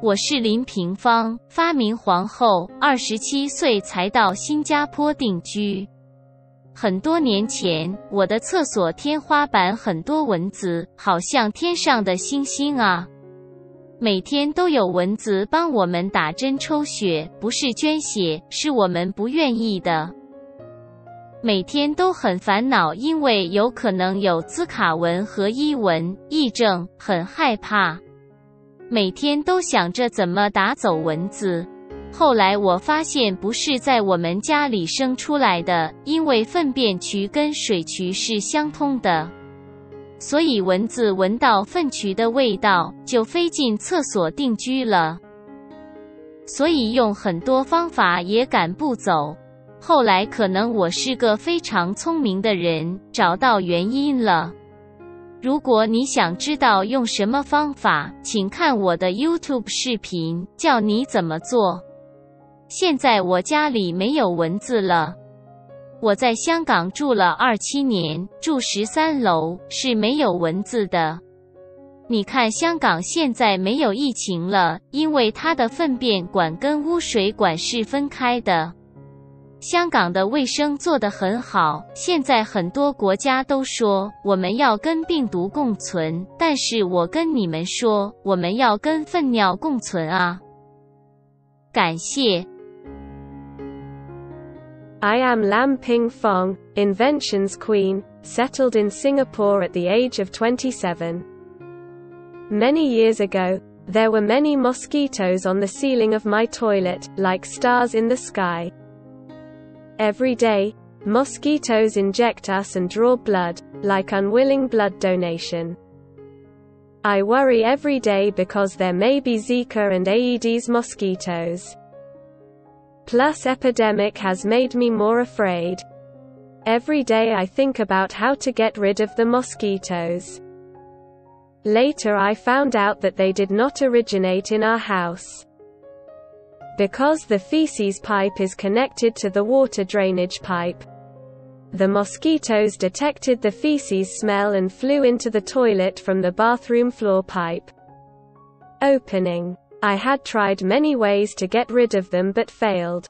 我是林平芳，发明皇后，二十七岁才到新加坡定居。很多年前，我的厕所天花板很多蚊子，好像天上的星星啊！每天都有蚊子帮我们打针抽血，不是捐血，是我们不愿意的。每天都很烦恼，因为有可能有兹卡蚊和伊蚊疫症，很害怕。每天都想着怎么打走蚊子。后来我发现不是在我们家里生出来的，因为粪便渠跟水渠是相通的，所以蚊子闻到粪渠的味道就飞进厕所定居了。所以用很多方法也赶不走。后来可能我是个非常聪明的人，找到原因了。如果你想知道用什么方法，请看我的 YouTube 视频，教你怎么做。现在我家里没有蚊子了。我在香港住了二七年，住十三楼，是没有蚊子的。你看，香港现在没有疫情了，因为它的粪便管跟污水管是分开的。香港的卫生做得很好，现在很多国家都说我们要跟病毒共存，但是我跟你们说，我们要跟粪尿共存啊！感谢。I am Lam Ping Fong, Inventions Queen, settled in Singapore at the age of 27. Many years ago, there were many mosquitoes on the ceiling of my toilet, like stars in the sky. Every day, mosquitoes inject us and draw blood, like unwilling blood donation. I worry every day because there may be Zika and Aedes mosquitoes. Plus epidemic has made me more afraid. Every day I think about how to get rid of the mosquitoes. Later I found out that they did not originate in our house. Because the feces pipe is connected to the water drainage pipe. The mosquitoes detected the feces smell and flew into the toilet from the bathroom floor pipe. Opening. I had tried many ways to get rid of them but failed.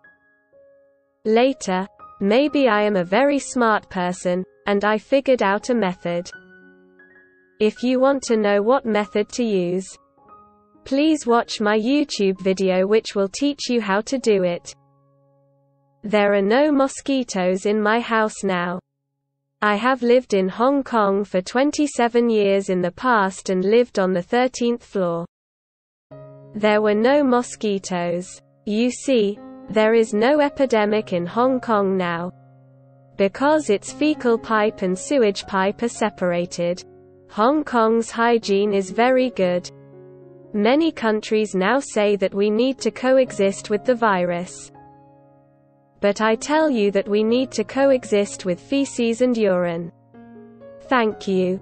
Later, maybe I am a very smart person, and I figured out a method. If you want to know what method to use, Please watch my YouTube video which will teach you how to do it. There are no mosquitoes in my house now. I have lived in Hong Kong for 27 years in the past and lived on the 13th floor. There were no mosquitoes. You see, there is no epidemic in Hong Kong now. Because its fecal pipe and sewage pipe are separated. Hong Kong's hygiene is very good. Many countries now say that we need to coexist with the virus. But I tell you that we need to coexist with feces and urine. Thank you.